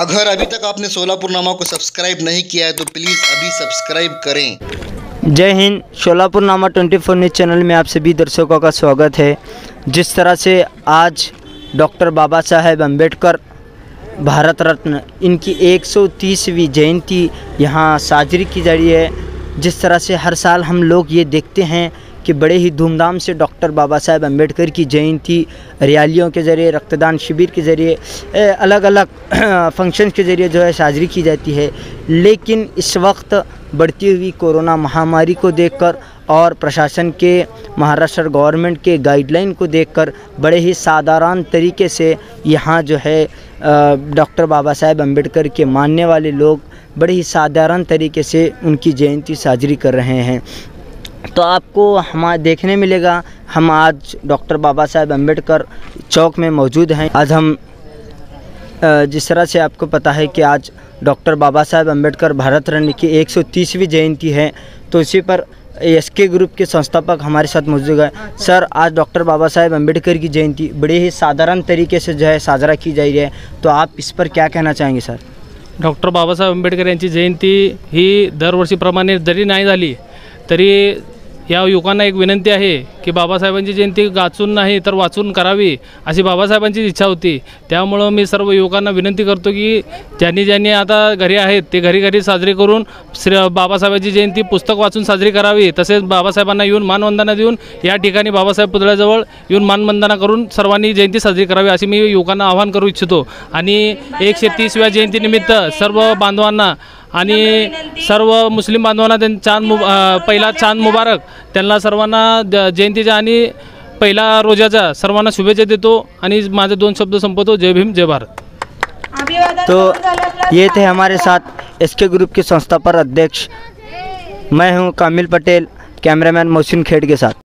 अगर अभी तक आपने सोलापुर नामा को सब्सक्राइब नहीं किया है तो प्लीज़ अभी सब्सक्राइब करें। जय हिंद, सोलापुर नामा 24 न्यूज़ चैनल में आप सभी दर्शकों का स्वागत है। जिस तरह से आज डॉक्टर बाबा साहेब अंबेडकर भारत रत्न, इनकी 130वीं जयंती यहाँ साजरी की जा रही है। जिस तरह से हर साल हम लोग ये देखते हैं कि बड़े ही धूमधाम से डॉक्टर बाबा साहेब अंबेडकर की जयंती, रैलियों के ज़रिए, रक्तदान शिविर के ज़रिए अलग अलग फ़ंक्शन के ज़रिए जो है साजरी की जाती है। लेकिन इस वक्त बढ़ती हुई कोरोना महामारी को देखकर और प्रशासन के, महाराष्ट्र गवर्नमेंट के गाइडलाइन को देखकर बड़े ही साधारण तरीके से यहाँ जो है डॉक्टर बाबा साहेब अंबेडकर के मानने वाले लोग बड़े ही साधारण तरीके से उनकी जयंती साजरी कर रहे हैं। तो आपको हमारे देखने मिलेगा, हम आज डॉक्टर बाबा साहेब अंबेडकर चौक में मौजूद हैं। आज हम जिस तरह से आपको पता है कि आज डॉक्टर बाबा साहेब अंबेडकर भारत रत्न की 130वीं जयंती है तो इसी पर एस के ग्रुप के संस्थापक हमारे साथ मौजूद है। सर, आज डॉक्टर बाबा साहेब अंबेडकर की जयंती बड़े ही साधारण तरीके से जो है साजरा की जा रही है तो आप इस पर क्या कहना चाहेंगे, सर? डॉक्टर बाबासाहेब आंबेडकर यांची जयंती ही दरवर्षीप्रमाणे जरी नाही झाली तरी या युवकांना एक विनंती आहे की बाबासाहेबांची जयंती गाचून नाही तर वाचून करावी अशी बाबासाहेबांची इच्छा होती. त्यामुळं मी सर्व युवकांना विनंती करतो की ज्यांनी ज्यांनी आता घरी आहेत ते घरी घरी साजरी करून श्री बाबासाहेबांची जयंती पुस्तक वाचून साजरी करावी. तसेच बाबासाहेबांना येऊन मानवंदना देऊन या ठिकाणी बाबासाहेब पुतळ्याजवळ येऊन मानवंदना करून सर्वांनी जयंती साजरी करावी अशी मी युवकांना आवाहन करू इच्छितो. आणि एकशे तीसव्या जयंतीनिमित्त सर्व बांधवांना आणि सर्व मुस्लिम बांधवांना त्यांनी चांद मु पहिला चांद मुबारक. त्यांना सर्वांना जयंतीच्या आणि पहिला रोजाच्या सर्वांना शुभेच्छा देतो आणि माझे दोन शब्द संपवतो. जय भीम जय भारत. तो ये थे हमारे साथ एस के ग्रुप के संस्थापक अध्यक्ष। मैं हूं कामिल पटेल कैमरामैन मोहसिन खेड़ के साथ।